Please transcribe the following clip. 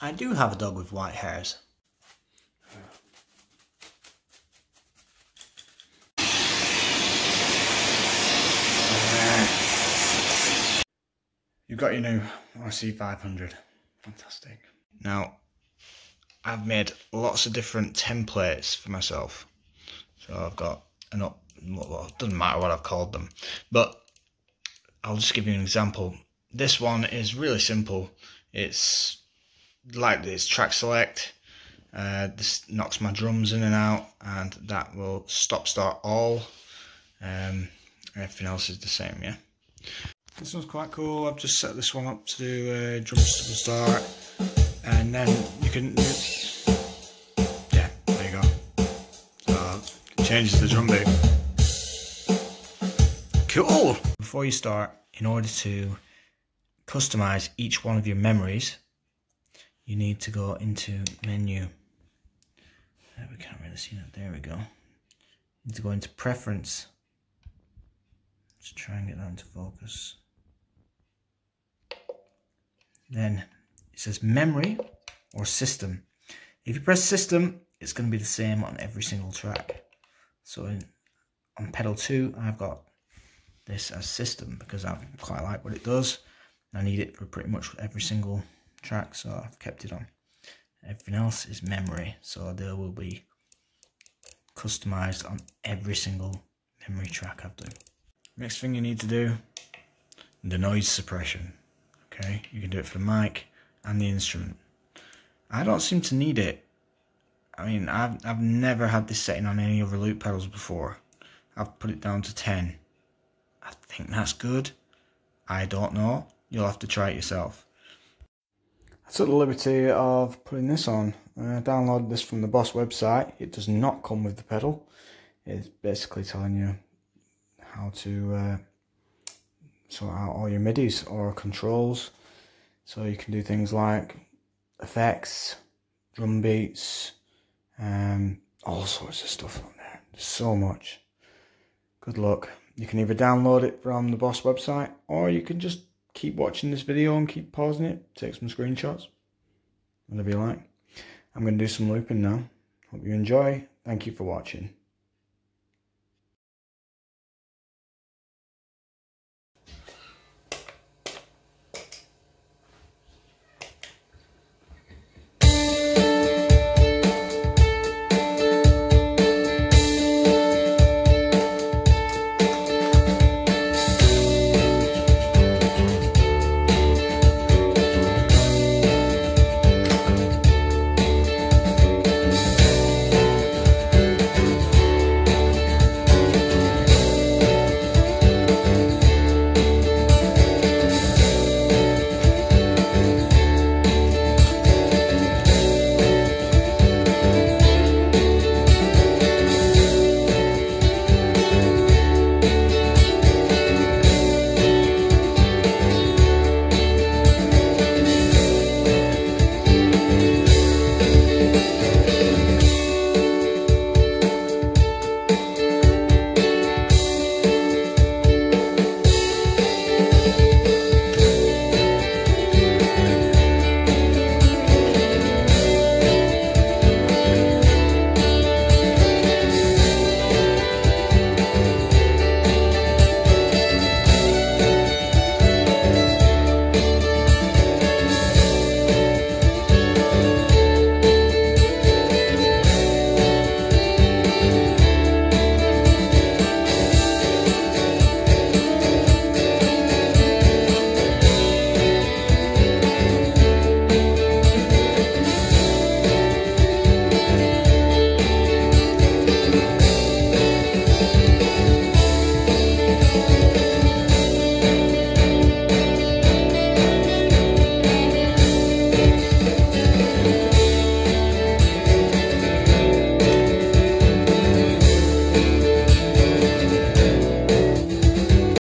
I do have a dog with white hairs. You've got your new RC500. Fantastic. Now, I've made lots of different templates for myself. So I've got an up, well, doesn't matter what I've called them, but I'll just give you an example. This one is really simple. It's like this track select. Uh, this knocks my drums in and out, and that will stop start all. Um, everything else is the same, yeah. This one's quite cool. I've just set this one up to do uh, drums to start, and then you can. Yeah, there you go. So it changes the drum beat. Cool. Before you start, in order to customize each one of your memories, you need to go into menu. Uh, we can't really see that. There we go. You need to go into preference. Let's try and get that into focus. Then it says memory or system. If you press system, it's going to be the same on every single track. So in, on pedal 2, I've got this as system because I quite like what it does. I need it for pretty much every single track, so I've kept it on. Everything else is memory, so there will be customized on every single memory track I've done. Next thing you need to do, the noise suppression. Okay, you can do it for the mic and the instrument. I don't seem to need it. I mean, I've, I've never had this setting on any other loop pedals before. I've put it down to 10. I think that's good. I don't know. You'll have to try it yourself. I took the liberty of putting this on. I downloaded this from the Boss website. It does not come with the pedal. It's basically telling you how to uh, sort out all your MIDIs or controls. So you can do things like effects, drum beats, um, all sorts of stuff on there. There's so much. Good luck. You can either download it from the Boss website or you can just keep watching this video and keep pausing it, take some screenshots, whatever you like. I'm going to do some looping now. Hope you enjoy. Thank you for watching.